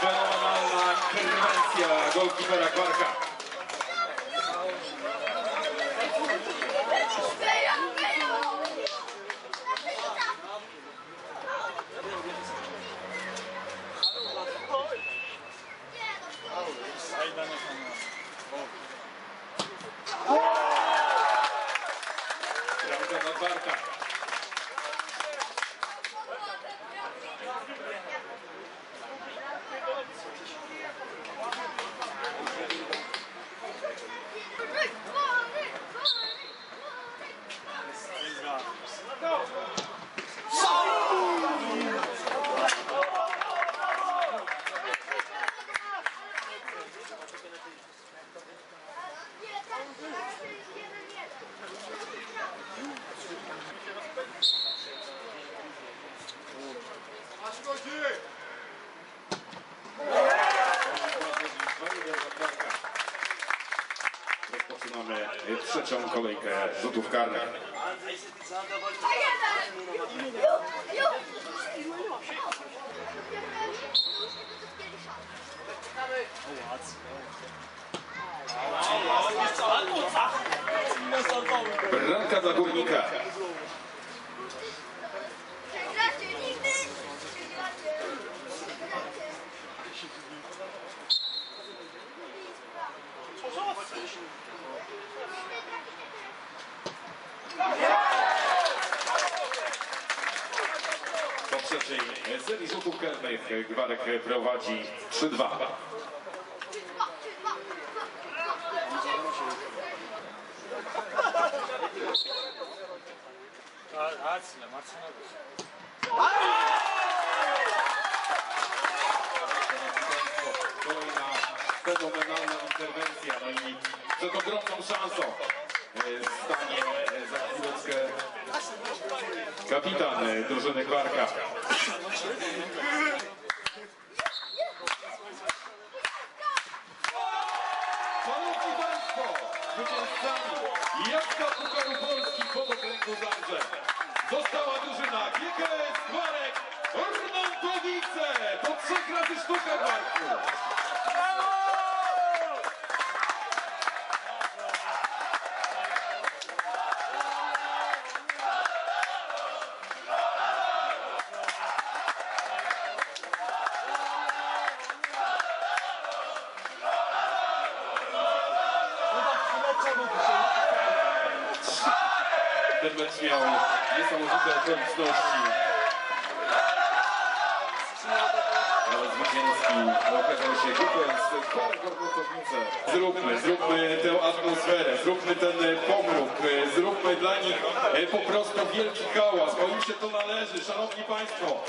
Fenomenalna interwencja golkipera Kwarka. Esparta. Rozpoczynamy trzecią kolejkę rzutów karnych. Bramka dla Górnika. Po trzeciej serii rzutów karnych Gwarek prowadzi 3-2. Racja, Marcin. Kolejna fenomenalna interwencja, no i przed ogromną szansą stanie za chwileczkę kapitan e, drużyny Kwarka. Szanowni Państwo, zwycięzcami Jabłka Pucharu Polski pod okręgu Zabrze została drużyna GKS Kwarek Ornantowice! To trzech razy sztuka Marku! Ten mecz miał niesamowite okoliczności. Ale zwycięski okazał się GKS Kwarek Ornantowice. Zróbmy, zróbmy tę atmosferę, zróbmy ten pomruk, zróbmy dla nich e, po prostu wielki hałas, bo im się to należy, Szanowni Państwo.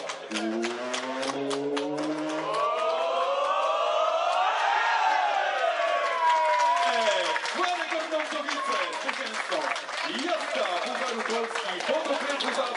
Kłany Gornącowice, zwycięzcą. Jazda Pucharu Polski pod okręgu.